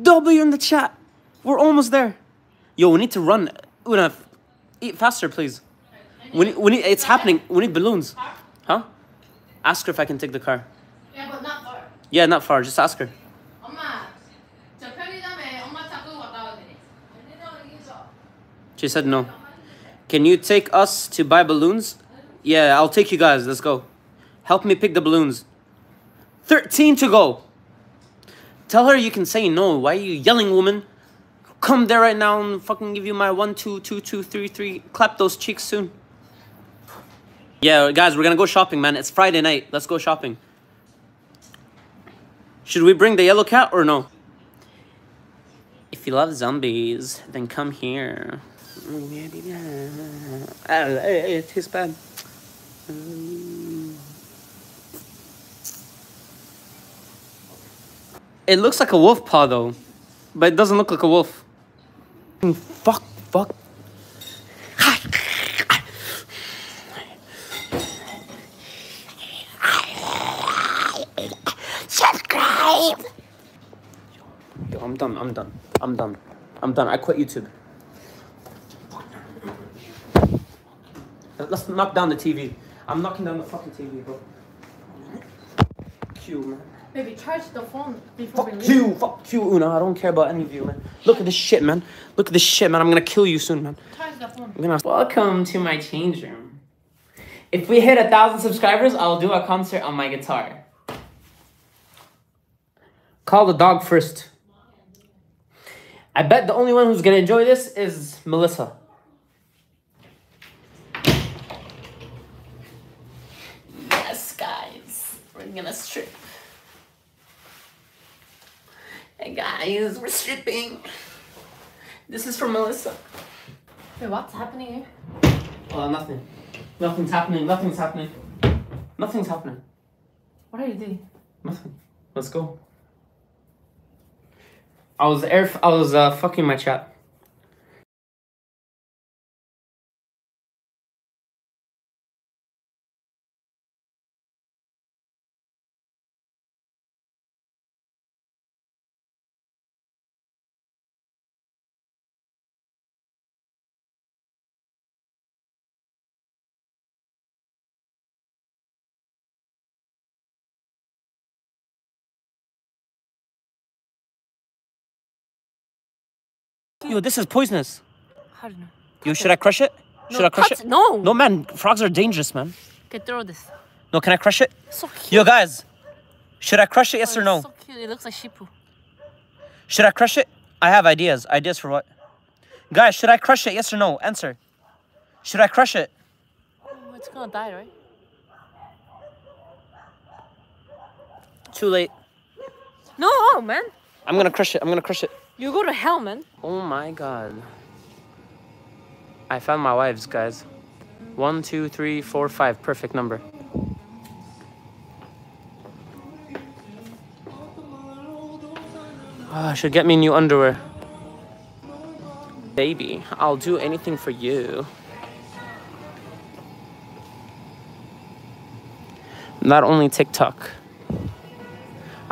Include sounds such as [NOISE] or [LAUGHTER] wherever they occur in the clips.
W in the chat. We're almost there. Yo, we need to run. Una, eat faster, please. We need, we need, it's happening. We need balloons. Huh? Ask her if I can take the car. Yeah, but not far. Yeah, not far. Just ask her. She said no. Can you take us to buy balloons? Yeah, I'll take you guys. Let's go. Help me pick the balloons. 13 to go. Tell her you can say no. Why are you yelling, woman? Come there right now and fucking give you my one, two, two, two, three, three. Clap those cheeks soon. Yeah, guys, we're gonna go shopping, man. It's Friday night. Let's go shopping. Should we bring the yellow cat or no? If you love zombies, then come here. Oh, ah, eh, eh, It tastes bad. Um, It looks like a wolf paw though, but it doesn't look like a wolf. Fuck, fuck. Subscribe. Yo, I'm done. I'm done. I'm done. I'm done. I quit YouTube. Let's knock down the TV. I'm knocking down the fucking TV, bro. Fuck you, man. Baby, charge the phone before we Fuck leave. you. Fuck you, Una. I don't care about any of you, man. Look at this shit, man. Look at this shit, man. I'm gonna kill you soon, man. Charge the phone. I'm gonna. Welcome to my change room. If we hit a thousand subscribers, I'll do a concert on my guitar. Call the dog first. I bet the only one who's gonna enjoy this is Melissa. Yes, guys, we're gonna strip. Hey guys, we're stripping. This is for Melissa. Wait, what's happening here? Uh, nothing. Nothing's happening. Nothing's happening. Nothing's happening. What are you doing? Nothing. Let's go. I was air. I was uh fucking my chat. Yo, this is poisonous. How do you know? Yo, should I crush it? Should no, I crush cut- it? No. No, man. Frogs are dangerous, man. Okay, throw this. No, can I crush it? So cute. Yo, guys. Should I crush it? Yes Oh, or no? So cute. It looks like Shipu. Should I crush it? I have ideas. Ideas for what? Guys, should I crush it? Yes or no? Answer. Should I crush it? Oh, it's gonna die, right? Too late. No, oh, man. I'm gonna crush it. I'm gonna crush it. You go to hell, man. Oh my god. I found my wives, guys. One, two, three, four, five. Perfect number. Ah, I should get me new underwear. Baby, I'll do anything for you. Not only TikTok.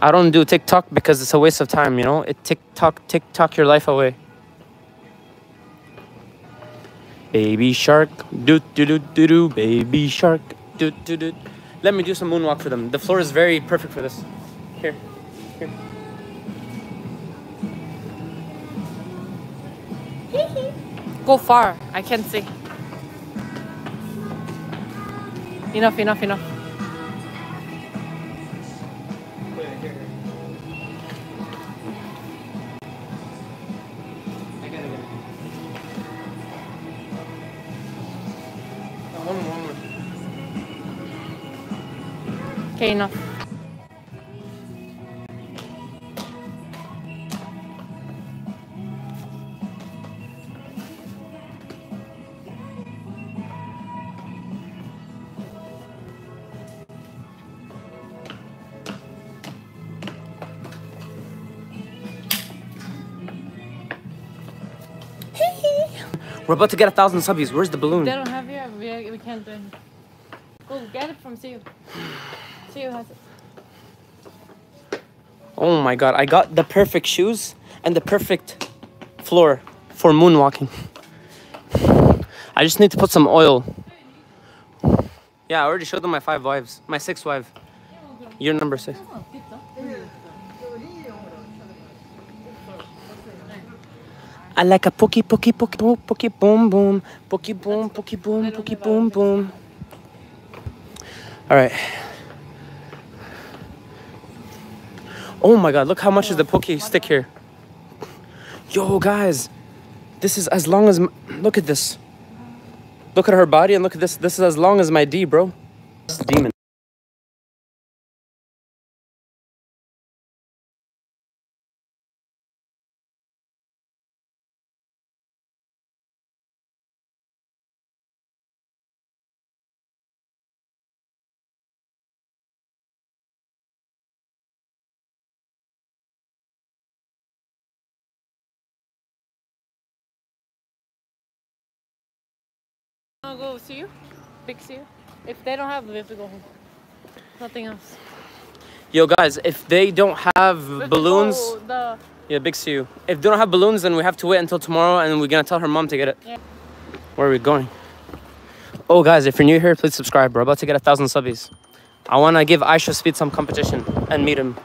I don't do TikTok because it's a waste of time, you know? It TikTok, TikTok your life away. Baby shark, do do do do do, baby shark, do do do. Let me do some moonwalk for them. The floor is very perfect for this. Here, here. [LAUGHS] Go far. I can't see. Enough, enough, enough. Okay, enough. We're about to get a thousand subbies. Where's the balloon? They don't have here. We, we can't do it. Go get it from Oh my god, I got the perfect shoes and the perfect floor for moonwalking. [SIGHS] I just need to put some oil. Yeah, I already showed them my five wives. My sixth wife. You're number six. I like a pokey pokey pokey boom boom boom pokey boom pokey boom pokey boom boom. All right. Oh my god, look how much is the pokey stick here. Yo, guys, this is as long as. Look at this. Look at her body and look at this. This is as long as my D, bro. Demon. I'll go see you. Big CU. If they don't have, we have to go home. Nothing else. Yo, guys, if they don't have balloons, The yeah, big CU. If they don't have balloons, then we have to wait until tomorrow, and we're gonna tell her mom to get it. Yeah. Where are we going? Oh, guys, if you're new here, please subscribe. We're about to get a thousand subbies. I wanna give IShowSpeed some competition and meet him.